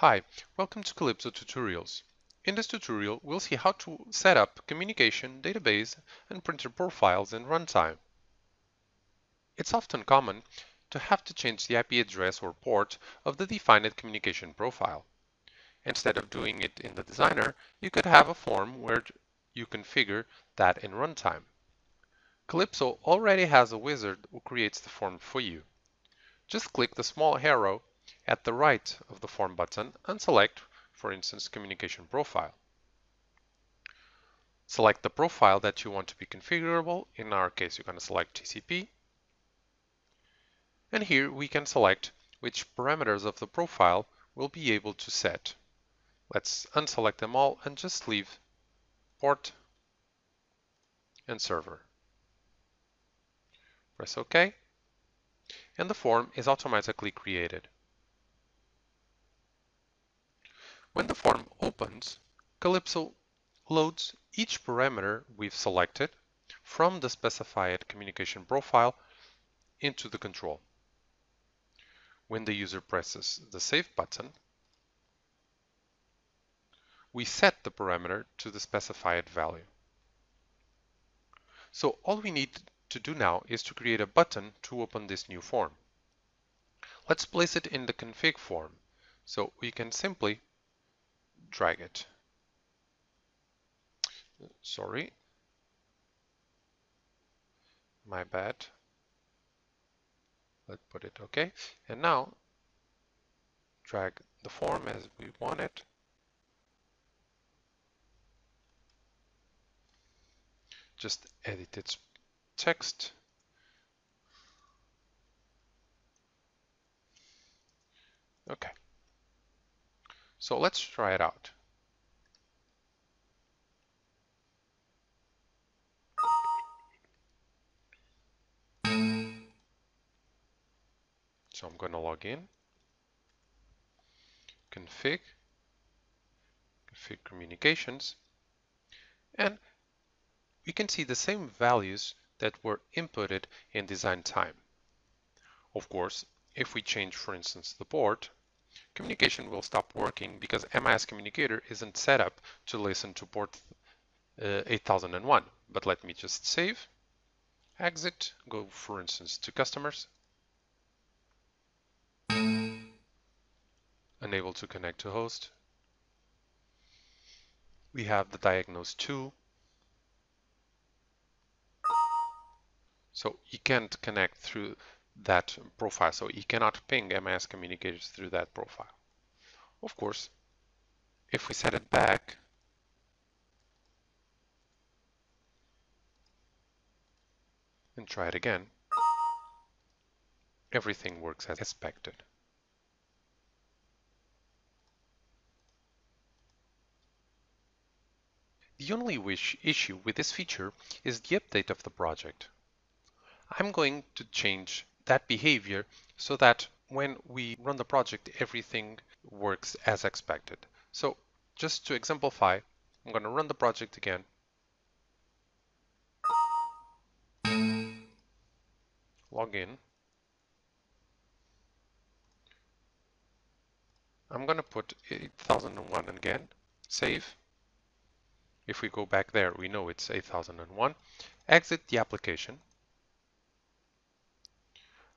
Hi, welcome to Kalipso Tutorials. In this tutorial, we'll see how to set up communication, database, and printer profiles in runtime. It's often common to have to change the IP address or port of the defined communication profile. Instead of doing it in the designer, you could have a form where you configure that in runtime. Kalipso already has a wizard who creates the form for you. Just click the small arrow at the right of the Form button and select, for instance, Communication Profile. Select the profile that you want to be configurable. In our case, you're going to select TCP. And here we can select which parameters of the profile we'll be able to set. Let's unselect them all and just leave port and server. Press OK, and the form is automatically created. When the form opens, Kalipso loads each parameter we've selected from the specified communication profile into the control. When the user presses the Save button, we set the parameter to the specified value. So all we need to do now is to create a button to open this new form. Let's place it in the config form. So we can simply drag it. Sorry. My bad. Let's put it okay. And now drag the form as we want it. Just edit its text. Okay. So let's try it out. So I'm going to log in, config, config communications, and we can see the same values that were inputted in design time. Of course, if we change, for instance, the port, communication will stop working because MIS Communicator isn't set up to listen to port uh, 8001. But let me just save, exit, go for instance to customers, unable to connect to host. We have the diagnose tool. So you can't connect through that profile. So he cannot ping MIS communicators through that profile. Of course, if we set it back, and try it again, everything works as expected. The only wish issue with this feature is the update of the project. I'm going to change that behavior so that when we run the project, everything works as expected. So just to exemplify, I'm going to run the project again. Log in. I'm going to put 8001 again, save. If we go back there, we know it's 8001. Exit the application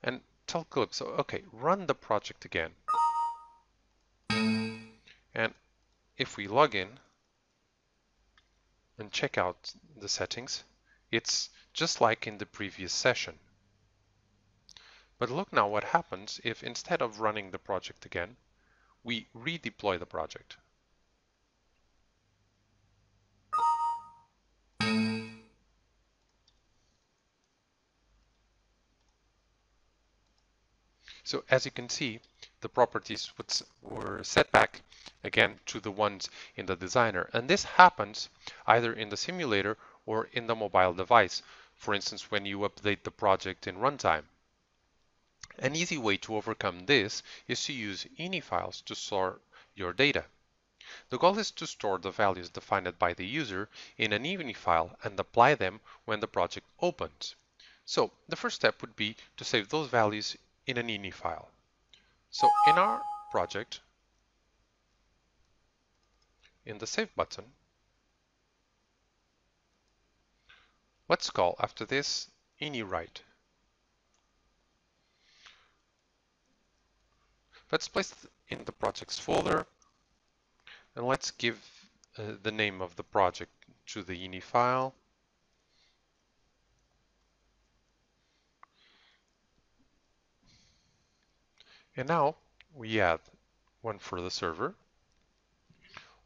and tell Kalipso, okay, run the project again. And if we log in and check out the settings, it's just like in the previous session. But look now what happens if instead of running the project again, we redeploy the project. So as you can see, the properties were set back again to the ones in the designer. And this happens either in the simulator or in the mobile device. For instance, when you update the project in runtime. An easy way to overcome this is to use ini files to store your data. The goal is to store the values defined by the user in an ini file and apply them when the project opens. So the first step would be to save those values in an ini file. So in our project, in the Save button, let's call after this ini write. Let's place it in the projects folder and let's give uh, the name of the project to the ini file. And now we add one for the server.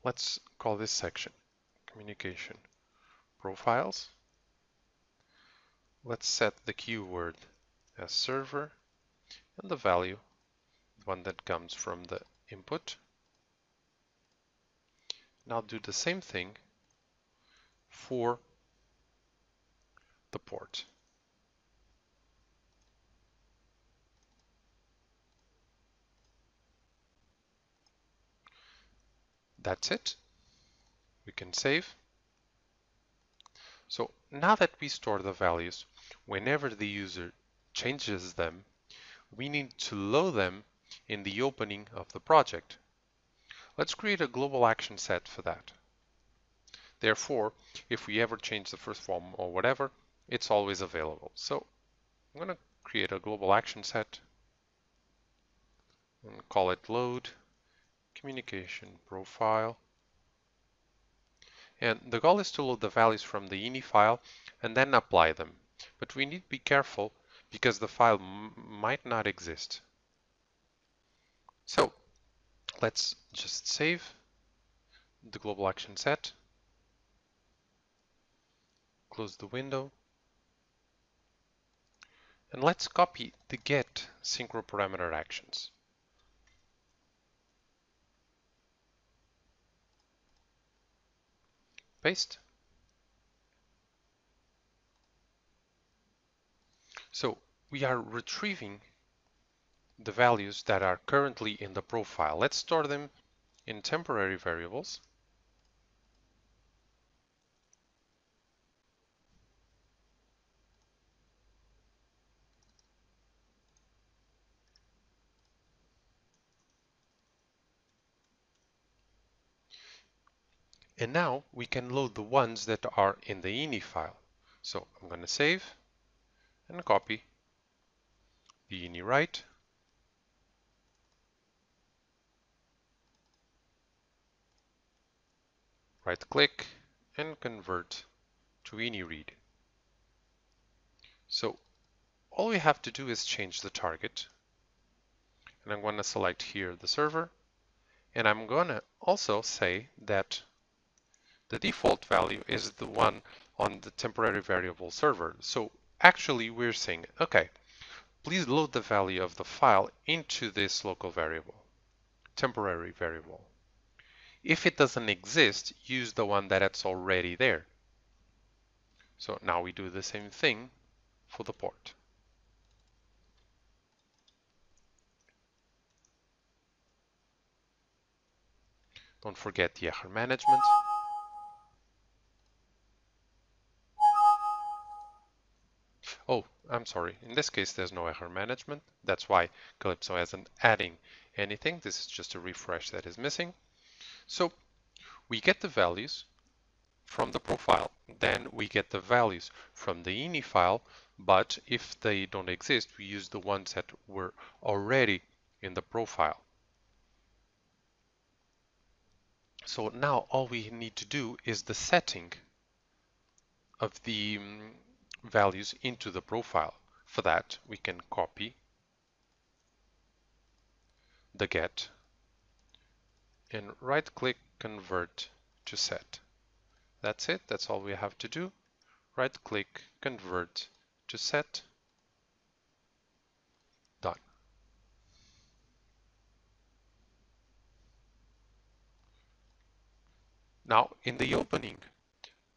Let's call this section communication profiles. Let's set the keyword as server and the value one that comes from the input. Now do the same thing for the port. That's it. We can save. So now that we store the values, whenever the user changes them, we need to load them in the opening of the project. Let's create a global action set for that. Therefore, if we ever change the first form or whatever, it's always available. So I'm going to create a global action set and call it load communication profile. And the goal is to load the values from the ini file and then apply them. But we need to be careful because the file might not exist. So let's just save the global action set, close the window, and let's copy the get synchro parameter actions. Paste. So we are retrieving the values that are currently in the profile. Let's store them in temporary variables. And now we can load the ones that are in the ini file. So I'm going to save and copy the ini write right click and convert to ini read. So all we have to do is change the target and I'm going to select here the server and I'm going to also say that the default value is the one on the temporary variable server. So actually we're saying, okay, please load the value of the file into this local variable, temporary variable. If it doesn't exist, use the one that's already there. So now we do the same thing for the port. Don't forget the error management. I'm sorry. In this case, there's no error management. That's why Kalipso isn't adding anything. This is just a refresh that is missing. So we get the values from the profile. Then we get the values from the ini file, but if they don't exist, we use the ones that were already in the profile. So now all we need to do is the setting of the um, values into the profile. For that, we can copy the get and right click convert to set. That's it, that's all we have to do. Right click convert to set. Done. Now in the opening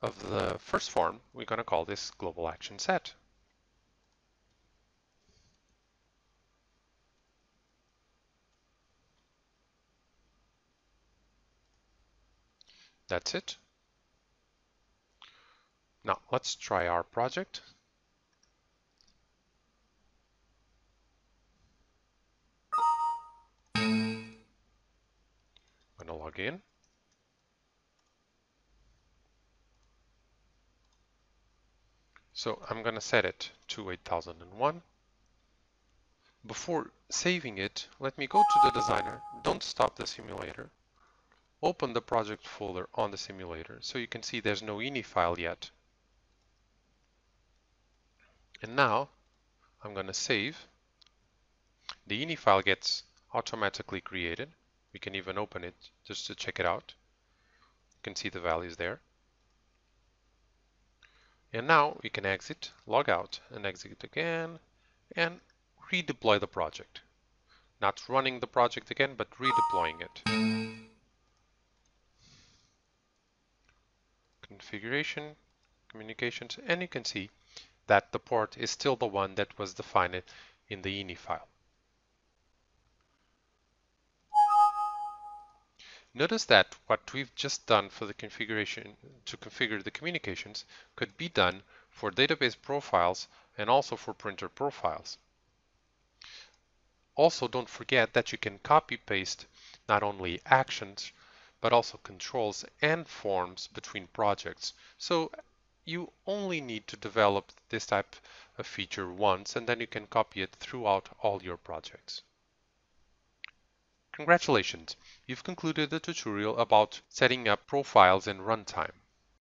of the first form, we're going to call this global action set. That's it. Now let's try our project. I'm going to log in. So I'm going to set it to 8001. Before saving it, let me go to the designer. Don't stop the simulator. Open the project folder on the simulator so you can see there's no ini file yet. And now I'm going to save. The ini file gets automatically created. We can even open it just to check it out. You can see the values there. And now we can exit, log out, and exit again, and redeploy the project. Not running the project again, but redeploying it. Configuration, communications, and you can see that the port is still the one that was defined in the ini file. Notice that what we've just done for the configuration to configure the communications could be done for database profiles and also for printer profiles. Also, don't forget that you can copy paste not only actions, but also controls and forms between projects. So you only need to develop this type of feature once and then you can copy it throughout all your projects. Congratulations, you've concluded the tutorial about setting up profiles in runtime.